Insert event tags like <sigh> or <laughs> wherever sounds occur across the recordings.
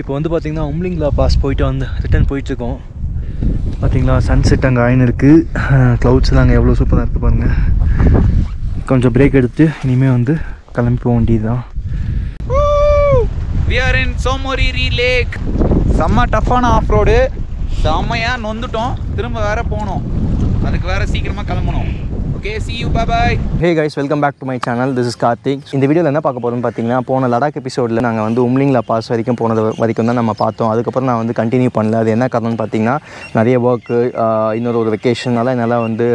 இப்போ வந்து பார்த்திங்கன்னா உம்லிங்லா பாஸ் போயிட்டு வந்து ரிட்டர்ன் போயிட்டுருக்கோம். பார்த்தீங்களா சன்செட் அங்கே ஆயின் இருக்குது க்ளவுட்ஸ்லாம் அங்கே எவ்வளோ சூப்பராக இருக்குது பாருங்கள் கொஞ்சம் பிரேக் எடுத்து இனிமேல் வந்து கிளம்பி போக வேண்டியது தான் we are in Tso Moriri lake செம்ம டஃப்பான ஆஃப் ரோடு செம்மையாக நொந்துட்டோம். திரும்ப வேற போகணும் அதுக்கு வேறு சீக்கிரமாக கிளம்பணும். Okay see you bye hey guys welcome back to my channel this is Karthik இந்த வீடியோவில் என்ன பார்க்க போகிறோம்னு பார்த்தீங்கன்னா போன லடாக் எபிசோடில் நாங்கள் வந்து உம்லிங்ல பாஸ் வரைக்கும் போனது வரைக்கும் தான் நம்ம பார்த்தோம். அதுக்கப்புறம் நான் வந்து கண்டினியூ பண்ணல. அது என்ன காரணம்னு பார்த்தீங்கன்னா நிறைய ஒர்க்கு இன்னொரு ஒரு வெக்கேஷனால என்னால் வந்து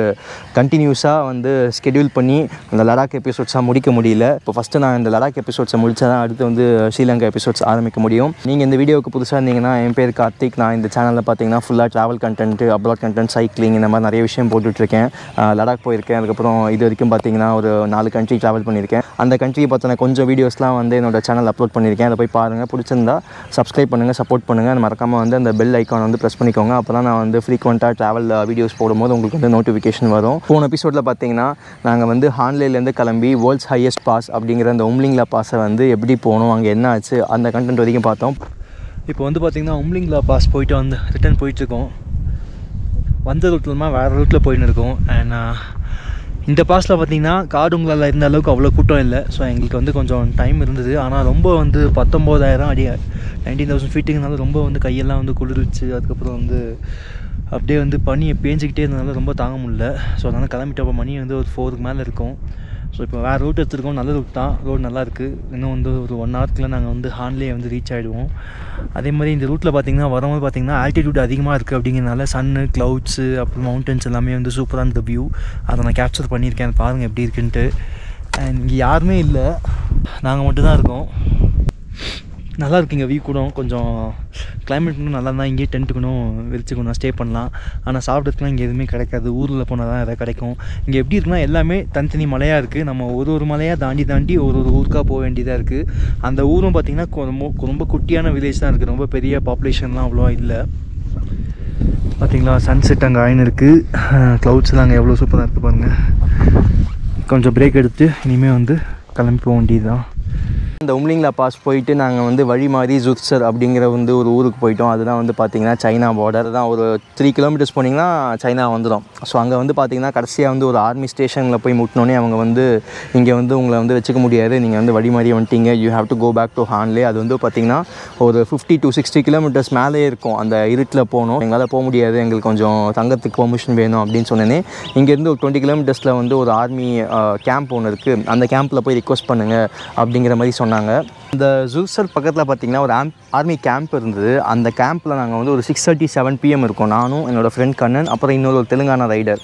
கண்டினியூஸாக வந்து ஸ்கெடியூல் பண்ணி அந்த லடாக் எபிசோட்ஸாக முடிக்க முடியல. இப்போ ஃபஸ்ட்டு நான் இந்த லடாக் எபிசோட்ஸை முடிச்சா தான் அடுத்து வந்து ஸ்ரீலங்கா எபிசோட்ஸ் ஆரம்பிக்க முடியும். நீங்கள் இந்த வீடியோவுக்கு புதுசாக இருந்தீங்கன்னா என் பேர் கார்த்திக். நான் இந்த சேனலில் பார்த்தீங்கன்னா ஃபுல்லாக travel content abroad content cycling இந்த மாதிரி நிறைய விஷயம் போட்டுட்ருக்கேன் லடாக் போயிருக்கேன். அதுக்கப்புறம் இது வரைக்கும் பார்த்தீங்கன்னா ஒரு நாலு கண்ட்ரி ட்ராவல் பண்ணியிருக்கேன். அந்த கண்ட்ரியை பற்றின கொஞ்சம் வீடியோஸ்லாம் வந்து என்னோட சேனல் அப்லோட் பண்ணியிருக்கேன். அதை போய் பாருங்கள் பிடிச்சிருந்தா சப்ஸ்கிரைப் பண்ணுங்கள் சப்போர்ட் பண்ணுங்கள் மறக்காமல் வந்து அந்த பெல் ஐக்கான் வந்து ப்ரெஸ் பண்ணிக்கோங்க. அப்போ தான் நான் வந்து ஃப்ரீக்வெண்ட்டாக ட்ராவல் வீடியோஸ் போடும்போது உங்களுக்கு வந்து நோட்டிஃபிகேஷன் வரும். போன எபிசோடில் பார்த்தீங்கன்னா நாங்கள் வந்து ஹான்லேலேருந்து கிளம்பி வேர்ல்ட்ஸ் ஹையஸ்ட் பாஸ் அப்படிங்கிற அந்த உம்லிங்லா பாஸை வந்து எப்படி போகணும் அங்கே என்ன ஆச்சு அந்த கண்டென்ட் வரைக்கும் பார்த்தோம். இப்போ வந்து பார்த்திங்கன்னா உம்லிங்லா பாஸ் போயிட்டு வந்து ரிட்டர்ன் போயிட்டுருக்கோம். வந்த ரூட்லமா வேறு ரூட்டில் போயின்னு இருக்கோம். அண்ட் இந்த பாஸில் பார்த்தீங்கன்னா காடுங்களால் இருந்த அளவுக்கு அவ்வளோ கூட்டம் இல்லை. ஸோ எங்களுக்கு வந்து கொஞ்சம் டைம் இருந்தது. ஆனால் ரொம்ப வந்து பத்தொம்போதாயிரம் அடி நைன்டீன் தௌசண்ட் ஃபீட்டுங்கனால ரொம்ப வந்து கையெல்லாம் வந்து குளிர்ச்சு அதுக்கப்புறம் வந்து அப்படியே வந்து பனியை பேஞ்சிக்கிட்டே இருந்தனால ரொம்ப தாங்க முடியல. ஸோ அதனால் கிளம்பிட்டப்போ மணி வந்து ஒரு ஃபோருக்கு மேலே இருக்கும். ஸோ இப்போ வேறு ரூட் எடுத்துருக்கோம். நல்ல ரூட் தான். ரோடு நல்லாயிருக்கு இன்னும் வந்து ஒரு ஒன் ஹவர்க்குள்ளே நாங்கள் வந்து ஹான்லேயே வந்து ரீச் ஆகிடுவோம் அதே மாதிரி இந்த ரூட்டில் பார்த்திங்கன்னா வரும்போது பார்த்திங்கன்னா ஆல்டிடியூட் அதிகமாக இருக்குது அப்படிங்கிறனால சன்னு க்ளவுட்ஸு அப்புறம் மவுண்டன்ஸ் எல்லாமே வந்து சூப்பராக இருந்த வியூ அதை நான் கேப்சர் பண்ணியிருக்கேன். பாருங்கள் எப்படி இருக்குன்ட்டு. அண்ட் இங்கே யாருமே இல்லை. நாங்கள் மட்டும்தான் இருக்கோம். நல்லா இருக்குங்க இங்கே வியூ கூட கொஞ்சம் கிளைமேட் இன்னும் நல்லா தான் இங்கேயே டென்ட்டுக்கணும் வெளிச்சுக்கணும் ஸ்டே பண்ணலாம். ஆனால் சாப்பிட்றதுக்குலாம் இங்கே எதுவுமே கிடைக்காது. ஊரில் போனால் தான் எதாவது கிடைக்கும். இங்கே எப்படி இருக்குன்னா எல்லாமே தனித்தனி மலையாக இருக்குது நம்ம ஒரு ஒரு மலையாக தாண்டி தாண்டி ஒரு ஒரு ஊருக்காக போக வேண்டியதாக இருக்குது அந்த ஊரும் பார்த்திங்கன்னா ரொம்ப ரொம்ப குட்டியான வில்லேஜ் தான் இருக்குது ரொம்ப பெரிய பாப்புலேஷன்லாம் அவ்வளோவா இல்லை. பார்த்தீங்களா சன்செட் அங்கே ஆயின் இருக்குது க்ளவுட்ஸ்லாம் அங்கே எவ்வளோ சூப்பராக இருக்குது பாருங்கள் கொஞ்சம் பிரேக் எடுத்து இனிமேல் வந்து கிளம்பி போக வேண்டியது தான் இந்த உம்லிங்லா பாஸ் போயிட்டு நாங்கள் வந்து வழி மாறி ஜுர்சர் அப்படிங்கிற வந்து ஒரு ஊருக்கு போயிட்டோம். அதுதான் வந்து பார்த்திங்கன்னா சைனா பார்டர் தான். ஒரு த்ரீ கிலோமீட்டர்ஸ் போனீங்கன்னா சைனா வந்துடும் ஸோ அங்கே வந்து பார்த்திங்கன்னா கடைசியாக வந்து ஒரு ஆர்மி ஸ்டேஷனில் போய் முட்டினோடனே அவங்க வந்து இங்கே வந்து உங்களை வந்து வச்சுக்க முடியாது. நீங்கள் வந்து வழி மாறி வந்துட்டீங்க. You have to go back to Hanle அது வந்து பார்த்திங்கன்னா ஒரு ஃபிஃப்டி டு சிக்ஸ்டி கிலோமீட்டர்ஸ் மேலே இருக்கும். அந்த இருட்டில் போகணும். எங்களால் போக முடியாது. எங்களுக்கு கொஞ்சம் தங்கத்துக்கு பெர்மிஷன் வேணும் அப்படின்னு சொன்னேனே. இங்கேருந்து ஒரு டுவெண்ட்டி கிலோமீட்டர்ஸில் வந்து ஒரு ஆர்மி கேம்ப் ஒன்று இருக்குது அந்த கேம்பில் போய் ரிக்வஸ்ட் பண்ணுங்கள் அப்படிங்கிற மாதிரி சொன்னாங்க. சொன்னாங்க. இந்த ஜூசர் பக்கத்தில் பார்த்தீங்கன்னா ஒரு ஆம் ஆர்மி கேம்ப் இருந்தது. அந்த கேம்பில் நாங்கள் வந்து ஒரு சிக்ஸ் தேர்ட்டி செவன் பிஎம் இருக்கோம். நானும் என்னோடய ஃப்ரெண்ட் கண்ணன் அப்புறம் இன்னொரு ஒரு தெலுங்கானா ரைடர்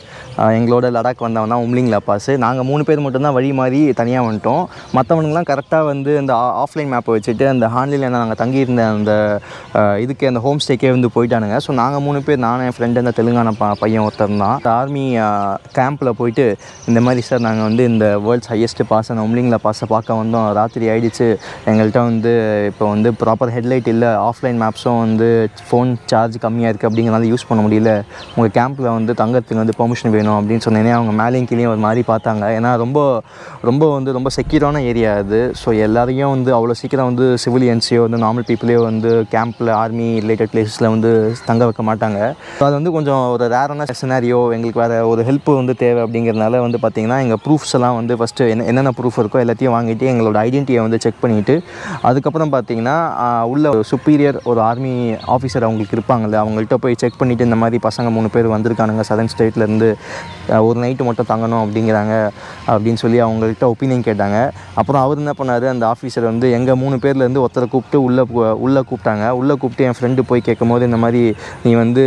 எங்களோட லடாக் வந்தவன் தான் உம்லிங் லப்பாஸ் நாங்கள் மூணு பேர் மட்டும்தான் வழி மாறி தனியாக வந்துட்டோம். மற்றவனுங்களாம் கரெக்டாக வந்து அந்த ஆஃப்லைன் மேப்பை வச்சுட்டு அந்த ஹான்லியில் நாங்கள் தங்கியிருந்த அந்த இதுக்கு அந்த ஹோம் ஸ்டேக்கே வந்து போயிட்டானுங்க. ஸோ நாங்கள் மூணு பேர் நானும் என் ஃப்ரெண்டு அந்த தெலுங்கானா பையன் ஒருத்தர் தான். அந்த ஆர்மி கேம்பில் போயிட்டு இந்த மாதிரி சார் நாங்கள் வந்து இந்த வேர்ல்ட்ஸ் ஹையஸ்ட்டு பாஸ் அந்த உம்லிங்கில் பாஸை பார்க்க வந்தோம். ராத்திரி ஆயிடுச்சு. எங்கள்கிட்ட வந்து இப்போ வந்து ப்ராப்பர் ஹெட்லைட் இல்லை ஆஃப்லைன் மேப்ஸும் வந்து ஃபோன் சார்ஜ் கம்மியாக இருக்குது அப்படிங்கிறனால யூஸ் பண்ண முடியல. உங்கள் கேம்பில் வந்து தங்கறதுக்கு வந்து பெர்மிஷன் வேணும் அப்படின்னு சொன்னேனே அவங்க மேலேயும் கீழேயும் ஒரு மாதிரி பார்த்தாங்க. ஏன்னா ரொம்ப ரொம்ப வந்து ரொம்ப செக்யூரான ஏரியா அது. ஸோ எல்லாரையும் வந்து அவ்வளோ சீக்கிரம் வந்து சிவிலியன்ஸையோ வந்து நார்மல் பீப்புளையோ வந்து கேம்பில் ஆர்மி ரிலேட்டட் பிளேஸஸில் வந்து தங்க வைக்க மாட்டாங்க. ஸோ அது வந்து கொஞ்சம் ஒரு ரேரான சினாரியோ எங்களுக்கு வேறு ஒரு ஹெல்ப் வந்து தேவை அப்படிங்கிறதுனால வந்து பார்த்திங்கன்னா எங்கள் ப்ரூஃப்ஸ் எல்லாம் வந்து ஃபஸ்ட்டு என்ன என்னென்ன ப்ரூஃப் இருக்கோ எல்லாத்தையும் வாங்கிட்டு எங்களோட ஐடென்டிட்டியை வந்து செக் பண்ணிவிட்டு அதுக்கப்புறம் பார்த்தீங்கன்னா உள்ள ஒரு சுப்பீரியர் ஒரு ஆர்மி ஆஃபீஸர் அவங்களுக்கு இருப்பாங்கல்ல அவங்கள்ட்ட போய் செக் பண்ணிவிட்டு இந்த மாதிரி பசங்க மூணு பேர் வந்திருக்கானுங்க சதன் ஸ்டேட்லேருந்து ஒரு நைட்டு மட்டும் தங்கணும் அப்படிங்கிறாங்க அப்படின்னு சொல்லி அவங்கள்ட்ட ஒப்பீனியன் கேட்டாங்க. அப்புறம் அவர் என்ன பண்ணார்? அந்த ஆஃபீஸர் வந்து எங்கள் மூணு பேர்லேருந்து ஒருத்தரை கூப்பிட்டு உள்ளே உள்ளே கூப்பிட்டாங்க. உள்ளே கூப்பிட்டு என் ஃப்ரெண்டு போய் கேட்கும்போது இந்த மாதிரி நீ வந்து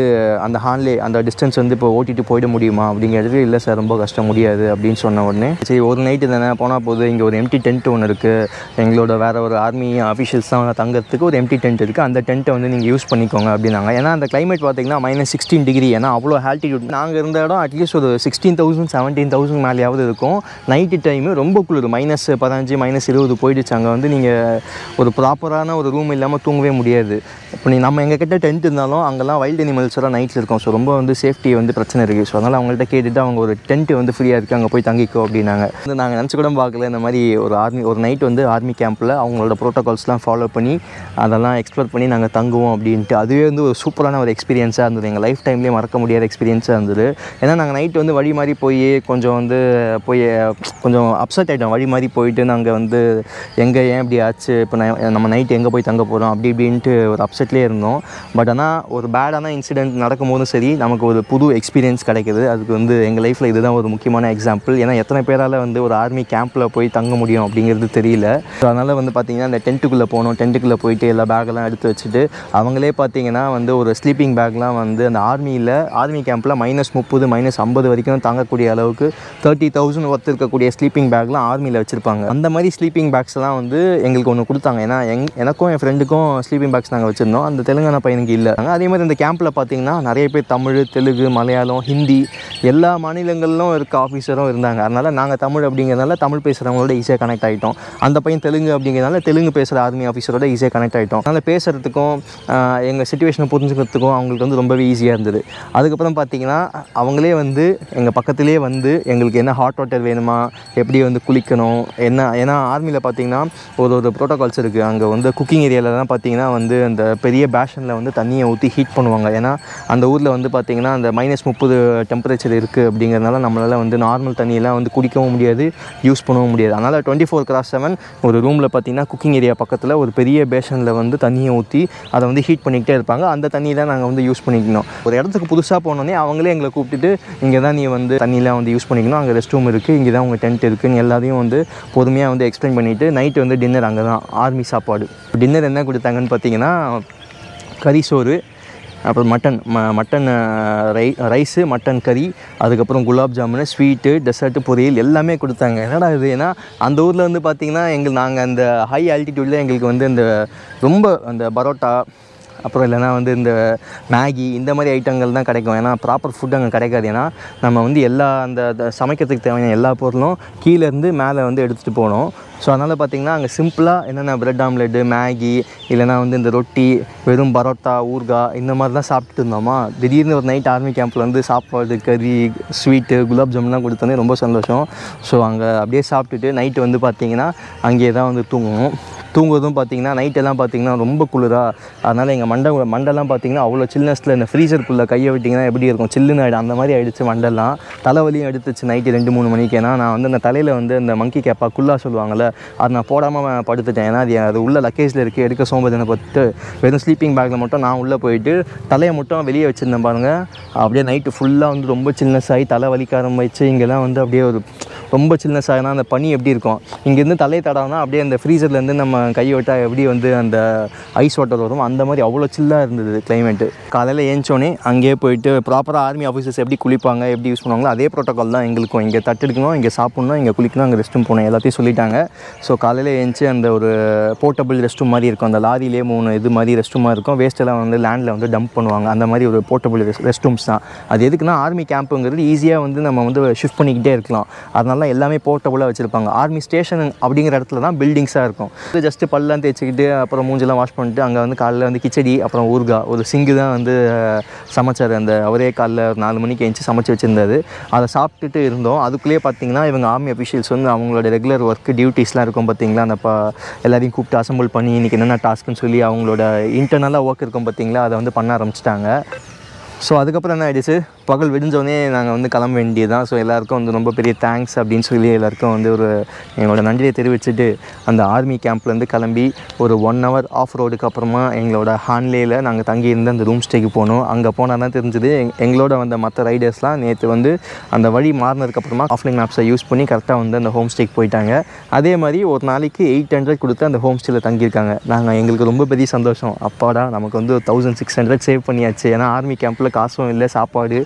அந்த ஹான்லே அந்த டிஸ்டன்ஸ் வந்து இப்போ ஓட்டிட்டு போயிட முடியுமா? அப்படிங்கிறது இல்லை சார் ரொம்ப கஷ்டம் முடியாது அப்படின்னு சொன்ன உடனே சரி ஒரு நைட்டு தானே போனால் போது இங்கே ஒரு எம்டி டென்ட் ஒன்று இருக்குது எங்களோட வேறு ஒரு ஆர்மி ஆஃபீஷியல்ஸ் தான் தங்கிறதுக்கு ஒரு எம்டி டென்ட் இருக்குது அந்த டென்ட்டை வந்து நீங்கள் யூஸ் பண்ணிக்கோங்க அப்படின்னாங்க. ஏன்னா அந்த கிளைமேட் பார்த்தீங்கன்னா மைனஸ் சிக்ஸ்டீன் டிகிரி ஏன்னா அவ்வளோ ஆல்டிடியூட் நாங்கள் இருந்த இடம் அட்லீஸ்ட் ஒரு சிக்ஸ்டீன் தௌசண்ட் செவன்டீன் தௌசண்ட் மேலேயாவது இருக்கும். நைட்டு டைமு ரொம்ப குளிர். மைனஸ் பதினஞ்சு மைனஸ் இருபது போயிடுச்சு. அங்கே வந்து நீங்கள் ஒரு ப்ராப்பரான ஒரு ரூம் இல்லாமல் தூங்கவே முடியாது. இப்போ நீ நம்ம எங்கள் கிட்ட டென்ட் இருந்தாலும் அங்கெல்லாம் வைல்ட் அனிமல்ஸ் எல்லாம் நைட்டில் இருக்கும். ஸோ ரொம்ப வந்து சேஃப்டி வந்து பிரச்சனை இருக்குது ஸோ அதனால் அவங்கள்ட்ட கேட்டுட்டு அவங்க ஒரு டென்ட் வந்து ஃப்ரீயாக இருக்குது அங்கே போய் தங்கிக்கோ அப்படின்னாங்க. வந்து நாங்கள் நினச்சி கூட பார்க்கல. இந்த மாதிரி ஒரு ஆர்மி ஒரு நைட் வந்து ஆர்மி கேம்பில் அவங்களோட ப்ரோட்டோகால்ஸ்லாம் ஃபாலோ பண்ணி அதெல்லாம் எக்ஸ்ப்ளோர் பண்ணி நாங்கள் தங்குவோம் அப்படின்ட்டு. அதுவே வந்து ஒரு சூப்பரான ஒரு எக்ஸ்பீரியன்ஸாக இருந்தது. எங்கள் லைஃப் டைம்லேயே மறக்க முடியாத எக்ஸ்பீரியன்ஸாக இருந்தது. ஏன்னா நாங்கள் நைட் வந்து வழி மாதிரி போய் கொஞ்சம் வந்து போய் கொஞ்சம் அப்செட் ஆகிட்டோம் வழி மாதிரி போயிட்டு நாங்கள் வந்து எங்கே ஏன் இப்படி ஆச்சு? இப்போ நான் நம்ம நைட் எங்கே போய் தங்க போகிறோம் அப்படி இப்படின்ட்டு ஒரு அப்செட்லேயே இருந்தோம். பட் ஆனால் ஒரு பேடான இன்சிடென்ட் நடக்கும்போதும் சரி நமக்கு ஒரு புது எக்ஸ்பீரியன்ஸ் கிடைக்குது. அதுக்கு வந்து எங்கள் லைஃப்பில் இதுதான் ஒரு முக்கியமான எக்ஸாம்பிள் ஏன்னா எத்தனை பேரால் வந்து ஒரு ஆர்மி கேம்பில் போய் தங்க முடியும் அப்படிங்கிறது தெரியல. ஸோ அதனால் வந்து பார்த்திங்கன்னா அந்த டென்ட்டுக்குள்ளே போனோம். டென்ட்டுக்குள்ளே போயிட்டு எல்லா பேக்கெல்லாம் எடுத்து வச்சுட்டு அவங்களே பார்த்தீங்கன்னா வந்து ஒரு ஸ்லீப்பிங் பேக்லாம் வந்து அந்த ஆர்மியில் ஆர்மி கேம்பில் மைனஸ் முப்பது மைனஸ் ஐம்பது வரைக்கும் தாங்கக்கூடிய அளவுக்கு தேர்ட்டி தௌசண்ட் ஒர்த் இருக்கக்கூடிய ஸ்லீப்பிங் பேக்லாம் ஆர்மியில் வச்சுருப்பாங்க. அந்த மாதிரி ஸ்லீப்பிங் பேக்ஸ்லாம் வந்து எங்களுக்கு ஒன்று கொடுத்தாங்க. ஏன்னா எங் எனக்கும் என் ஃப்ரெண்டுக்கும் ஸ்லீப்பிங் பேக்ஸ் நாங்கள் வச்சுருந்தோம். அந்த தெலுங்கானா பையனுக்கு இல்லை. அதே மாதிரி இந்த கேம்பில் பார்த்தீங்கன்னா நிறைய பேர் தமிழ் தெலுங்கு மலையாளம் ஹிந்தி எல்லா மாநிலங்களிலும் இருக்க ஆஃபீஸரும் இருந்தாங்க. அதனால் நாங்கள் தமிழ் அப்படிங்கிறதுனால தமிழ் பேசுகிறவங்களோட ஈஸியாக கனெக்ட் ஆகிட்டோம் அந்த பையன் தெலுங்கு அப்படிங்கிறதுனால தெலுங்கு பேசுகிற ஆர்மி ஆஃபீஸரோட ஈஸியாக கனெக்ட் ஆகிட்டோம் அதனால் பேசுகிறதுக்கும் எங்கள் சுச்சுவேஷனை புரிஞ்சுக்கிறதுக்கும் அவங்களுக்கு வந்து ரொம்பவே ஈஸியாக இருந்தது. அதுக்கப்புறம் பார்த்தீங்கன்னா அவங்களே வந்து எங்கள் பக்கத்துலேயே வந்து எங்களுக்கு என்ன ஹாட் வாட்டர் வேணுமா? எப்படி வந்து குளிக்கணும்? என்ன ஏன்னா ஆர்மியில் பார்த்தீங்கன்னா ஒரு ஒரு ப்ரோட்டோகால்ஸ் இருக்குது அங்கே வந்து குக்கிங் ஏரியாவிலலாம் பார்த்தீங்கன்னா வந்து அந்த பெரிய பேஷனில் வந்து தண்ணியை ஊற்றி ஹீட் பண்ணுவாங்க. ஏன்னா அந்த ஊரில் வந்து பார்த்திங்கன்னா அந்த மைனஸ் முப்பது டெம்பரேச்சர் இருக்குது அப்படிங்கிறதுனால நம்மளால் வந்து நார்மல் தண்ணியெல்லாம் வந்து குடிக்கவும் முடியாது யூஸ் பண்ணவும் முடியாது. அதனால் டுவெண்ட்டி ஃபோர் கிராஸ் செவன் ஒரு ரூமில் பார்த்தீங்கன்னா குக்கிங் ஏரியா பக்கத்தில் ஒரு பெரிய பேஷனில் வந்து தண்ணியை ஊற்றி அதை வந்து ஹீட் பண்ணிக்கிட்டே இருப்பாங்க. அந்த தண்ணி தான் நாங்கள் வந்து யூஸ் பண்ணிக்கணும் ஒரு இடத்துக்கு புதுசாக போனோன்னே அவங்களே எங்களை கூப்பிட்டுட்டு இங்கே தான் நீ வந்து தண்ணியெலாம் வந்து யூஸ் பண்ணிக்கணும். அங்கே ரெஸ்ட் ரூம் இருக்குது இங்கே தான் உங்கள் டென்ட் இருக்குதுன்னு எல்லாத்தையும் வந்து பொறுமையாக வந்து எக்ஸ்பிளைன் பண்ணிவிட்டு நைட்டு வந்து டின்னர் அங்கே தான் ஆர்மி சாப்பாடு. டின்னர் என்ன கொடுத்தாங்கன்னு பார்த்தீங்கன்னா கறி சோறு அப்புறம் மட்டன் ம மட்டன் ரை ரைஸு மட்டன் கறி அதுக்கப்புறம் குலாப் ஜாமுன் ஸ்வீட்டு டெசர்ட்டு பொரியல் எல்லாமே கொடுத்தாங்க. என்னடா இது? ஏன்னா அந்த ஊரில் வந்து பார்த்திங்கன்னா எங்கள் நாங்கள் அந்த ஹை ஆல்டிடியூடில் எங்களுக்கு வந்து இந்த ரொம்ப அந்த பரோட்டா அப்புறம் இல்லைனா வந்து இந்த மேகி இந்த மாதிரி ஐட்டங்கள் தான் கிடைக்கும். ஏன்னா ப்ராப்பர் ஃபுட் அங்கே கிடைக்காது. ஏன்னா நம்ம வந்து எல்லா அந்த சமைக்கிறதுக்கு தேவையான எல்லா பொருளும் கீழேருந்து மேலே வந்து எடுத்துகிட்டு போகணும். ஸோ அதனால் பார்த்திங்கன்னா அங்கே சிம்பிளாக என்னென்ன ப்ரெட் ஆம்லெட்டு மேகி இல்லைனா வந்து இந்த ரொட்டி வெறும் பரோட்டா ஊறுகாய் இந்த மாதிரி தான் சாப்பிட்டுட்டு இருந்தோமா? திடீர்னு ஒரு நைட் ஆர்மி கேம்பில் வந்து சாப்பாடு கறி ஸ்வீட்டு குலாப் ஜாமுன்லாம் கொடுத்தோன்னே ரொம்ப சந்தோஷம். ஸோ அங்கே அப்படியே சாப்பிட்டுட்டு நைட்டு வந்து பார்த்திங்கன்னா அங்கேயே தான் வந்து தூங்குவோம். தூங்குவதும் பார்த்தீங்கன்னா நைட்டெல்லாம் பார்த்தீங்கன்னா ரொம்ப குளிராக அதனால் எங்கள் மண்டை மண்டெல்லாம் பார்த்தீங்கன்னா அவ்வளோ சில்னஸில் இந்த ஃப்ரீசருக்குள்ளே கையை விட்டிங்கன்னா எப்படி இருக்கும்? சில்லுன்னு ஆகிடும் அந்த மாதிரி ஆகிடுச்சு மண்டெல்லாம். தலைவலியும் எடுத்துச்சு நைட்டு ரெண்டு மூணு மணிக்கு. ஏன்னா நான் வந்து அந்த தலையில் வந்து அந்த மங்கி கேப்பா குல்லா சொல்லுவாங்கள்ல அது நான் போடாமல் படுத்துட்டேன். ஏன்னா அது அது உள்ள லக்கேஜில் இருக்குது எடுக்க சோம்பேறினை பார்த்துட்டு வெறும் ஸ்லீப்பிங் பேக்கில் மட்டும் நான் உள்ளே போயிட்டு தலையை மட்டும் வெளியே வச்சுருந்தேன் பாருங்கள் அப்படியே நைட்டு ஃபுல்லாக வந்து ரொம்ப சில்னஸ் ஆகி தலை வலிக்க ஆரம்பிச்சு இங்கெல்லாம் வந்து அப்படியே ஒரு ரொம்ப சில்னஸ் ஆகினா அந்த பனி எப்படி இருக்கும்? இங்கேருந்து தலையை தடவுனா அப்படியே அந்த ஃப்ரீசர்லேருந்து நம்ம கை விட்டால் எப்படி வந்து அந்த ஐஸ் வாட்டர் வரும் அந்த மாதிரி அவ்வளோ சில்லாக இருந்தது கிளைமேட்டு காலையில் ஏஞ்சோடனே அங்கேயே போயிட்டு ப்ராப்பராக ஆர்மி ஆஃபீஸர்ஸ் எப்படி குளிப்பாங்க எப்படி யூஸ் பண்ணுவாங்களோ அதே ப்ரோட்டோக்கால் தான் எங்களுக்கும். இங்கே தட்டெடுக்கணும் இங்கே சாப்பிட்ணும் இங்கே குளிக்கணும் அங்கே ரெஸ்ட் ரூம் போகணும் எல்லாத்தையும் சொல்லிட்டாங்க. ஸோ காலையில் ஏஞ்சி அந்த ஒரு போர்ட்டபிள் ரெஸ்ட் ரூம் மாதிரி இருக்கும். அந்த லாரியிலே மூணு இது மாதிரி ரெஸ்ட் ரூமாக இருக்கும். வேஸ்ட்டெல்லாம் வந்து லேண்டில் வந்து டம்ப் பண்ணுவாங்க. அந்த மாதிரி ஒரு போர்ட்டபிள் ரெஸ்ட் ரூம்ஸ் தான். அது எதுக்குன்னா ஆர்மி கேம்புங்கிறது ஈஸியாக வந்து நம்ம வந்து ஷிஃப்ட் பண்ணிக்கிட்டே இருக்கலாம். அதனால எல்லாமே போர்ட்டபுளாக வச்சுருப்பாங்க. ஆர்மி ஸ்டேஷன் அப்படிங்கிற இடத்துல தான் பில்டிங்ஸாக இருக்கும். இது ஜஸ்ட்டு பல்லாம் தேய்ச்சிக்கிட்டு அப்புறம் மூஞ்செல்லாம் வாஷ் பண்ணிட்டு அங்கே வந்து காலையில் வந்து கிச்சடி அப்புறம் ஊறுகாய் ஒரு சிங்கு தான் வந்து சமைச்சார். அந்த அவரே காலைல ஒரு நாலு மணிக்கு எழுந்து சமைச்சு வச்சுருந்தாரு. அதை சாப்பிட்டுட்டு இருந்தோம். அதுக்குள்ளேயே பார்த்தீங்கன்னா இவங்க ஆர்மி அஃபிஷியல்ஸ் வந்து அவங்களோட ரெகுலர் ஒர்க் டியூட்டிஸ்லாம் இருக்கும் பார்த்தீங்களா? அந்த ப எல்லாரையும் கூப்பிட்டு அசம்பிள் பண்ணி இன்றைக்கி என்னென்ன டாஸ்க்குன்னு சொல்லி அவங்களோட இன்டர்னலாக ஒர்க் இருக்கும் பார்த்தீங்களா? அதை வந்து பண்ண ஆரம்பிச்சிட்டாங்க. ஸோ அதுக்கப்புறம் என்ன ஆகிடுச்சு பகல் விடிஞ்சோடனே நாங்கள் வந்து கிளம்ப வேண்டியதுதான். ஸோ எல்லாருக்கும் வந்து ரொம்ப பெரிய தேங்க்ஸ் அப்படின்னு சொல்லி எல்லாருக்கும் வந்து ஒரு எங்களோட நன்றியை தெரிவிச்சுட்டு அந்த ஆர்மி கேம்ப்லேருந்து கிளம்பி ஒரு ஒன் ஹவர் ஆஃப் ரோடுக்கு அப்புறமா எங்களோட ஹான்லேயில் நாங்கள் தங்கியிருந்து அந்த ரூம் ஸ்டேக்கு போனோம். அங்கே போனால் தான் தெரிஞ்சுது எங்- எங்களோட வந்த மற்ற ரைடர்ஸ்லாம் நேற்று வந்து அந்த வழி மாறினதுக்கப்புறமா ஆஃப்லைன் மேப்ஸை யூஸ் பண்ணி கரெக்டாக வந்து அந்த ஹோம் ஸ்டேக்கு போயிட்டாங்க. அதே மாதிரி ஒரு நாளைக்கு எயிட் ஹண்ட்ரட் கொடுத்து அந்த ஹோம் ஸ்டேயில் தங்கியிருக்காங்க. நாங்கள் எங்களுக்கு ரொம்ப பெரிய சந்தோஷம். அப்பாடா நமக்கு வந்து தௌசண்ட் சிக்ஸ் ஹண்ட்ரட் சேவ் பண்ணியாச்சு. ஏன்னா ஆர்மி கேம்பில் காசும் இல்லை சாப்பாடு.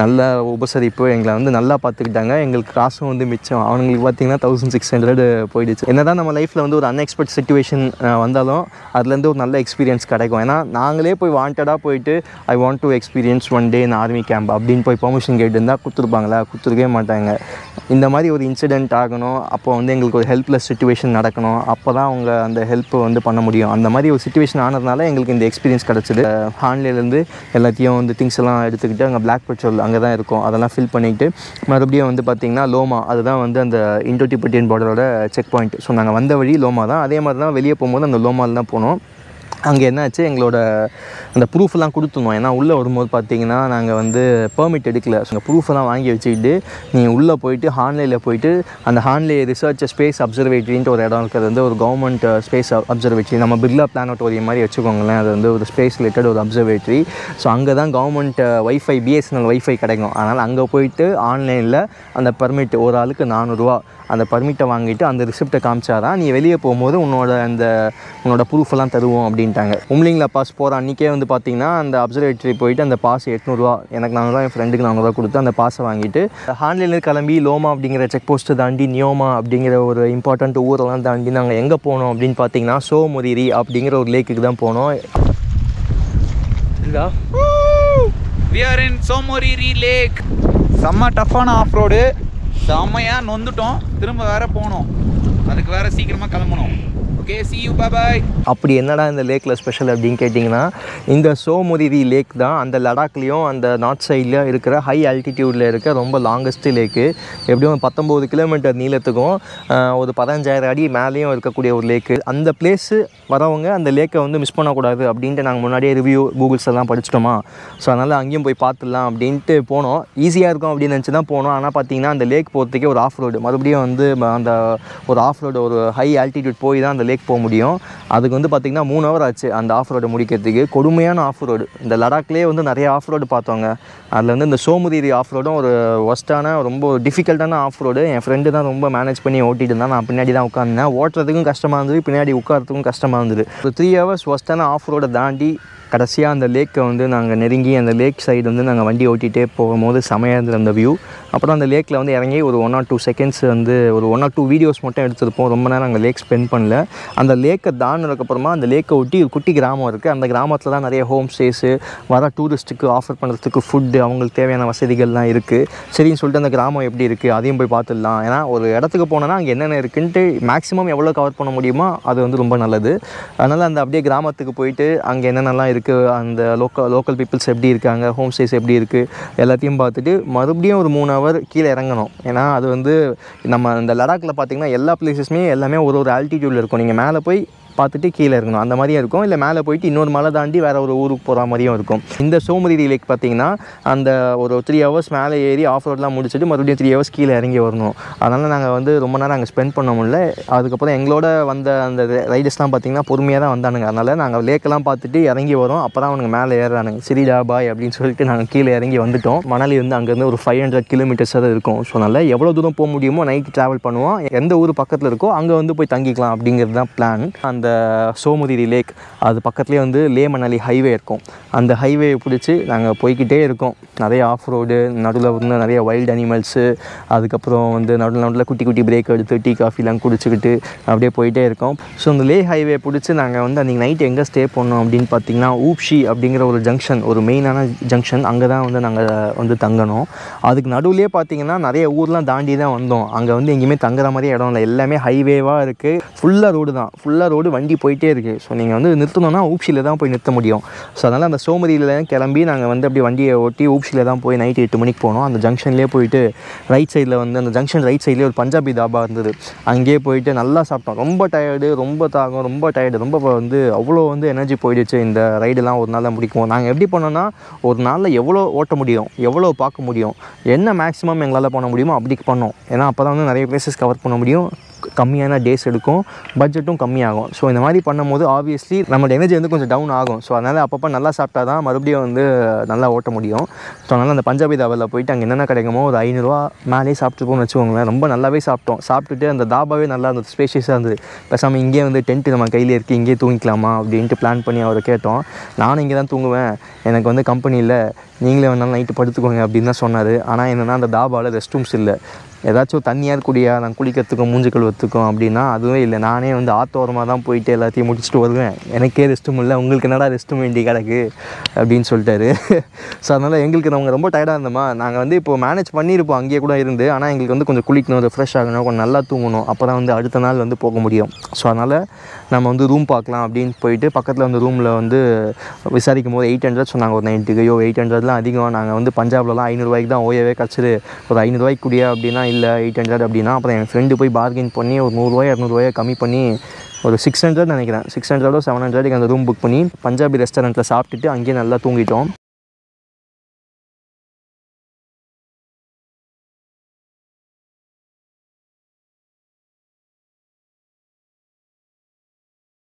நல்ல உபசரிப்பு எங்களை வந்து நல்லா பார்த்துக்கிட்டாங்க. எங்களுக்கு காசும் வந்து மிச்சம். அவங்களுக்கு பார்த்தீங்கன்னா தௌசண்ட் சிக்ஸ் ஹண்ட்ரட் போயிடுச்சு. என்ன தான் நம்ம லைஃப்பில் வந்து ஒரு அன்எக்ஸ்பெக்ட் சுச்சுவேஷன் வந்தாலும் அதுலேருந்து ஒரு நல்ல எக்ஸ்பீரியன்ஸ் கிடைக்கும். ஏன்னா நாங்களே போய் வாண்டடாக போயிட்டு I want to experience one day in army camp அப்படின்னு போய் பெர்மிஷன் கேட்டிருந்தால் கொடுத்துருப்பாங்களா? கொடுத்துருக்கவே மாட்டாங்க. இந்த மாதிரி ஒரு இன்சிடென்ட் ஆகணும். அப்போ வந்து எங்களுக்கு ஒரு ஹெல்ப்லெஸ் சுச்சுவேஷன் நடக்கணும். அப்போ தான் அவங்க அந்த ஹெல்ப்பை வந்து பண்ண முடியும். அந்த மாதிரி ஒரு சுச்சுவேஷன் ஆனதுனால எங்களுக்கு இந்த எக்ஸ்பீரியன்ஸ் கிடச்சிது. ஆன்லைன்லேருந்து எல்லாத்தையும் வந்து திங்ஸ் எல்லாம் எடுத்துக்கிட்டு அங்கே பிளாக் பெட்ரோல் அங்கே தான் இருக்கும். அதெல்லாம் ஃபில் பண்ணிவிட்டு மறுபடியும் வந்து பார்த்திங்கன்னா லோமா அதுதான் வந்து அந்த இண்டோ டிபெட்டியன் பார்டரோட செக் பாயிண்ட் ஸோ நாங்கள் வந்த வழி லோமா தான் அதே மாதிரி தான் வெளியே போகும்போது அந்த லோமாவில் தான் போனோம். அங்கே என்னாச்சு? எங்களோட அந்த ப்ரூஃப்லாம் கொடுத்துருந்தோம் ஏன்னா உள்ளே வரும்போது பார்த்தீங்கன்னா நாங்கள் வந்து பெர்மிட் எடுக்கல. ஸோ அந்த ப்ரூஃபெல்லாம் வாங்கி வச்சுக்கிட்டு நீங்கள் உள்ளே போயிட்டு ஹான்லைனில் போயிட்டு அந்த ஹான்லே ரிசர்ச் ஸ்பேஸ் அப்சர்வேட்டரின்ட்டு ஒரு இடம் இருக்கிறது வந்து ஒரு கவர்மெண்ட் ஸ்பேஸ் அப்சர்வேட்டரி நம்ம பிர்லா பிளானட்டோரியம் மாதிரி வச்சுக்கோங்களேன். அது வந்து ஒரு ஸ்பேஸ் ரிலேட்டட் ஒரு அப்சர்வேட்டரி ஸோ அங்கே தான் கவர்மெண்ட் ஒய்ஃபை பிஎஸ்என்எல் வைஃபை கிடைக்கும். அதனால் அங்கே போயிட்டு ஆன்லைனில் அந்த பர்மிட் ஒரு ஆளுக்கு நானூறுரூவா அந்த பர்மிட்டை வாங்கிட்டு அந்த ரிசிப்ட்டை காமிச்சாதான் நீ வெளியே போகும்போது உன்னோட அந்த உன்னோட ப்ரூஃபெல்லாம் தருவோம் அப்படின்ட்டு அப்படின்ட்டாங்க உம்லிங்கில் பாஸ் போகிற அன்றைக்கே வந்து பார்த்தீங்கன்னா அந்த அப்சர்வேட்டரி போயிட்டு அந்த பாஸ் எட்நூறுவா எனக்கு நானூறுவா என் ஃப்ரெண்டுக்கு நானூறுவா கொடுத்து அந்த பாஸை வாங்கிட்டு ஹான்லைனில் கிளம்பி லோமா அப்படிங்கிற செக் போஸ்ட்டு தாண்டி நியோமா அப்படிங்கிற ஒரு இம்பார்ட்டண்ட் ஊரெல்லாம் தாண்டி நாங்கள் எங்கே போனோம் அப்படின்னு பார்த்தீங்கன்னா சோமுரிரி அப்படிங்கிற ஒரு லேக்குக்கு தான் போனோம். இதா we are in Tso Moriri lake செம்ம டஃப்பான ஆஃப் ரோடு செம்மையாக நொந்துட்டோம். திரும்ப வேற போகணும் அதுக்கு வேற சீக்கிரமாக கிளம்பணும் ஓகே சி யூ பாய் அப்படி என்னடா இந்த லேக்கில் ஸ்பெஷல் அப்படின்னு கேட்டிங்கன்னா இந்த சோமுதிரி லேக் தான் அந்த லடாக்லேயும் அந்த நார்த் சைடில் இருக்கிற ஹை ஆல்டிடியூடில் இருக்க ரொம்ப லாங்கஸ்ட்டு லேக்கு எப்படியும் பத்தொம்போது கிலோமீட்டர் நீளத்துக்கும் ஒரு பதினஞ்சாயிரம் அடி மேலேயும் இருக்கக்கூடிய ஒரு லேக்கு அந்த பிளேஸு வரவங்க அந்த லேக்கை வந்து மிஸ் பண்ணக்கூடாது அப்படின்ட்டு நாங்கள் முன்னாடியே ரிவ்யூ கூகுள்ஸ் எல்லாம் படிச்சிட்டோமா. ஸோ அதனால் அங்கேயும் போய் பார்த்துடலாம் அப்படின்ட்டு போனோம். ஈஸியாக இருக்கும் அப்படின்னு நினச்சி தான் போனோம். ஆனால் பார்த்தீங்கன்னா அந்த லேக் போகிறதுக்கே ஒரு ஆஃப் ரோடு மறுபடியும் வந்து அந்த ஒரு ஆஃப் ரோடு ஒரு ஹை ஆல்டிடியூட் போய் தான் அந்த லேக் போக முடியும். அதுக்கு வந்து பார்த்திங்கன்னா மூணு ஹவர் ஆச்சு அந்த ஆஃப் ரோடு முடிக்கிறதுக்கு. கொடுமையான ஆஃப் ரோடு இந்த லடாக்லேயே வந்து நிறைய ஆஃப் ரோடு பார்த்தோங்க அதில் வந்து இந்த சோமுதிரி ஆஃப் ரோடும் ஒரு ஒஸ்ட்டான ரொம்ப டிஃபிகல்ட்டான ஆஃப் ரோடு என் ஃப்ரெண்டு தான் ரொம்ப மேனேஜ் பண்ணி ஓட்டிட்டு இருந்தான். நான் பின்னாடி தான் உட்காந்தேன் ஓட்டுறதுக்கும் கஷ்டமாக இருந்தது. பின்னாடி உட்காரத்துக்கும் கஷ்டமாக இருந்தது. ஒரு த்ரீ ஹவர்ஸ் ஒஸ்ட்டான ஆஃப் ரோடை தாண்டி கடைசியாக அந்த லேக்கை வந்து நாங்கள் நெருங்கி அந்த லேக் சைடு வந்து நாங்கள் வண்டி ஓட்டிகிட்டே போகும்போது செமையாக இருந்தது அந்த வியூ அப்புறம் அந்த லேக்கில் வந்து இறங்கி ஒரு ஒன் ஆர் டூ செகண்ட்ஸ் வந்து ஒரு ஒன் ஆர் டூ வீடியோஸ் மட்டும் எடுத்திருப்போம். ரொம்ப நேரம் அங்கே லேக் ஸ்பெண்ட் பண்ணல. அந்த லேக்கை தாண்டினதுக்கப்புறமா அந்த லேக்கை ஒட்டி ஒரு குட்டி கிராமம் இருக்குது அந்த கிராமத்தில் தான் நிறைய ஹோம் ஸ்டேஸு வர டூரிஸ்ட்டுக்கு ஆஃபர் பண்ணுறதுக்கு ஃபுட்டு அவங்களுக்கு தேவையான வசதிகள்லாம் இருக்குது சரின்னு சொல்லிட்டு அந்த கிராமம் எப்படி இருக்குது அதையும் போய் பார்த்துடலாம். ஏன்னா ஒரு இடத்துக்கு போனோன்னா அங்கே என்னென்ன இருக்குன்ட்டு மேக்ஸிமம் எவ்வளோ கவர் பண்ண முடியுமோ அது வந்து ரொம்ப நல்லது. அதனால் அந்த அப்படியே கிராமத்துக்கு போயிட்டு அங்கே என்னென்னலாம் இருக்குது அந்த லோக்கல் லோக்கல் பீப்புள்ஸ் எப்படி இருக்காங்க ஹோம் ஸ்டேஸ் எப்படி இருக்குது எல்லாத்தையும் பார்த்துட்டு மறுபடியும் ஒரு மூணு ஹவர் கீழே இறங்கணும். ஏன்னா அது வந்து நம்ம இந்த லடாக்கில் பார்த்தீங்கன்னா எல்லா பிளேசஸுமே எல்லாமே ஒரு ஒரு ஆல்டிடியூடில் இருக்கும். நீங்கள் மேலே போய் பார்த்துட்டு கீழே இருக்கணும். அந்த மாதிரியும் இருக்கும். இல்லை மேலே போயிட்டு இன்னொரு மலை தாண்டி வேறு ஒரு ஊருக்கு போகிற மாதிரியும் இருக்கும். இந்த சோமதிரி லேக் பார்த்தீங்கன்னா அந்த ஒரு த்ரீ ஹவர்ஸ் மேலே ஏறி ஆஃப் ரோட்லாம் முடிச்சுட்டு மறுபடியும் த்ரீ ஹவர்ஸ் கீழே இறங்கி வரணும். அதனால் நாங்கள் வந்து ரொம்ப நேரம் அங்கே ஸ்பெண்ட் பண்ண முடியல. அதுக்கப்புறம் எங்களோட வந்த அந்த ரைடர்ஸ்லாம் பார்த்தீங்கன்னா பொறுமையாக தான் வந்தானுங்க. அதனால் நாங்கள் லேக்கெல்லாம் பார்த்துட்டு இறங்கி வரோம். அப்போ தான் அவனுங்க மேலே ஏறுறானுங்க. சரிடா பாய் அப்படின்னு சொல்லிட்டு நாங்கள் கீழே இறங்கி வந்துட்டோம். மணலி வந்து அங்கேருந்து ஒரு ஃபைவ் ஹண்ட்ரட் கிலோமீட்டர்ஸ் தான் இருக்கும். ஸோ அதனால் எவ்வளோ தூரம் போக முடியுமோ நைட் ட்ராவல் பண்ணுவோம். எந்த ஊர் பக்கத்தில் இருக்கோ அங்கே வந்து போய் தங்கிக்கலாம் அப்படிங்கிறது தான் பிளான் அந்த சோமுதிரி லேக் அது பக்கத்துலேயே வந்து லே மணாலி ஹைவே இருக்கும். அந்த ஹைவே பிடிச்சி நாங்கள் போய்க்கிட்டே இருக்கோம். நிறைய ஆஃப் ரோடு நடுவில் வந்து நிறைய வைல்டு அனிமல்ஸு அதுக்கப்புறம் வந்து நடுவில் நடுவில் குட்டி குட்டி பிரேக் எடுத்து டீ காஃபிலாம் குடிச்சிக்கிட்டு அப்படியே போயிட்டே இருக்கோம். ஸோ அந்த லே ஹைவே பிடிச்சி நாங்கள் வந்து அன்றைக்கி நைட் எங்கே ஸ்டே பண்ணோம் அப்படின்னு பார்த்தீங்கன்னா ஊப்ஷி அப்படிங்கிற ஒரு ஜங்ஷன் ஒரு மெயினான ஜங்ஷன் அங்கே தான் வந்து நாங்கள் வந்து தங்கணும். அதுக்கு நடுவுலேயே பார்த்தீங்கன்னா நிறைய ஊர்லாம் தாண்டி தான் வந்தோம். அங்கே வந்து எங்கேயுமே தங்குற மாதிரி இடம் இல்லை. எல்லாமே ஹைவேவாக இருக்குது ஃபுல்லாக ரோடு தான். ஃபுல்லாக ரோடு வண்டி போயிட்டே இருக்குது ஸோ நீங்கள் வந்து நிறுத்தணும்னா ஊப்சியில் தான் போய் நிறுத்த முடியும். ஸோ அதனால் அந்த சோமதியில் கிளம்பி நாங்கள் வந்து அப்படியே வண்டியை ஓட்டி ஊப்சியில் தான் போய் நைட்டு எட்டு மணிக்கு போனோம். அந்த ஜங்ஷன்லேயே போயிட்டு ரைட் சைடில் வந்து அந்த ஜங்ஷன் ரைட் சைட்லேயே ஒரு பஞ்சாபி தாபா இருந்தது. அங்கேயே போயிட்டு நல்லா சாப்பிட்டோம். ரொம்ப டயர்டு ரொம்ப தாகம் ரொம்ப டயர்டு ரொம்ப வந்து அவ்வளோ வந்து எனர்ஜி போயிடுச்சு. இந்த ரைடெல்லாம் ஒரு நாளில் முடிக்கும் நாங்கள் எப்படி பண்ணோன்னா ஒரு நாளில் எவ்வளோ ஓட்ட முடியும் எவ்வளோ பார்க்க முடியும் என்ன மேக்ஸிமம் எங்களால் பண்ண முடியுமோ அப்படி பண்ணோம். ஏன்னா அப்போ தான் வந்து நிறைய பிளேசஸ் கவர் பண்ண முடியும். கம்மியான டேஸ் எடுக்கும் பட்ஜெட்டும் கம்மியாகும். ஸோ இந்த மாதிரி பண்ணும்போது ஆப்வியஸ்லி நம்மளோட எனர்ஜி வந்து கொஞ்சம் டவுன் ஆகும். ஸோ அதனால் அப்பப்போ நல்லா சாப்பிட்டா தான் மறுபடியும் வந்து நல்லா ஓட்ட முடியும். ஸோ அதனால் அந்த பஞ்சாபி தாபாவில் போயிட்டு அங்கே என்னென்ன கிடைக்குமோ ஒரு ஐநூறுரூவா மேலே சாப்பிட்டுருப்போம்னு வச்சுக்கோங்களேன். ரொம்ப நல்லாவே சாப்பிட்டோம். சாப்பிட்டுட்டு அந்த தாபாவே நல்லா இருந்தது. ஸ்பேஷியஸாக இருந்தது. பேசாமல் இங்கே வந்து டென்ட்டு நம்ம கையில் இருக்குது இங்கேயே தூங்கிக்கலாமா அப்படின்ட்டு பிளான் பண்ணி அவரை கேட்டோம். நானும் இங்கே தான் தூங்குவேன். எனக்கு வந்து கம்பெனியில் நீங்களே வேணாலும் நைட்டு படுத்துக்கோங்க அப்படின்னு தான் சொன்னார். ஆனால் என்னென்னா அந்த தாபாவில் ரெஸ்ட் ரூம்ஸ் இல்லை. ஏதாச்சும் தண்ணியாக குடியா நான் குளிக்கிறதுக்கும் மூஞ்சி கழுவத்துக்கும் அப்படின்னா அதுவே இல்லை. நானே வந்து ஆத்தோரமாக தான் போயிட்டு எல்லாத்தையும் முடிச்சுட்டு வருவேன். எனக்கே ரெஸ்ட்டும் இல்லை. உங்களுக்கு என்னடா ரெஸ்ட்டும் வேண்டி கிடக்கு அப்படின்னு சொல்லிட்டாரு. <laughs> ஸோ அதனால் எங்களுக்கு நாங்கள் ரொம்ப டயர்டாக இருந்தோமா? நாங்கள் வந்து இப்போ மேனேஜ் பண்ணியிருப்போம். அங்கேயே கூட இருந்து. ஆனால் எங்களுக்கு வந்து கொஞ்சம் குளிக்கணும் ரெஃப்ரெஷ் ஆகணும் கொஞ்சம் நல்லா தூங்கணும். அப்போ தான் வந்து அடுத்த நாள் வந்து போக முடியும். ஸோ அதனால் நம்ம வந்து ரூம் பார்க்கலாம் அப்படின்னு போயிட்டு பக்கத்தில் வந்து ரூமில் வந்து விசாரிக்கும் போது எயிட் ஹண்ட்ரட் சொன்னாங்க ஒரு நைட்டுக்கு ஐயோ எயிட் ஹண்ட்ரட்லாம் அதிகம். நாங்கள் வந்து பஞ்சாப்லலாம் ஐநூறுரூவாய்க்கு தான் ஓயவே கிடச்சிரு ஒரு ஐநூறுரூவாய்க்கு குடியா அப்படின்னா இல்லை எயிட் ஹண்ட்ரட் அப்படின்னா அப்புறம் என் ஃப்ரெண்டு போய் பார்கெயின் பண்ணி ஒரு நூறுரூவாய் இரநூறுவாயை கம்மி பண்ணி ஒரு சிக்ஸ் ஹண்ட்ரட் நினைக்கிறேன். சிக்ஸ் ஹண்ட்ரடோ செவன் ஹண்ட்ரடுக்கு அந்த ரூம் புக் பண்ணி பஞ்சாபி ரெஸ்டாரண்ட்டில் சாப்பிட்டுட்டு அங்கேயே நல்லா தூங்கிட்டோம்.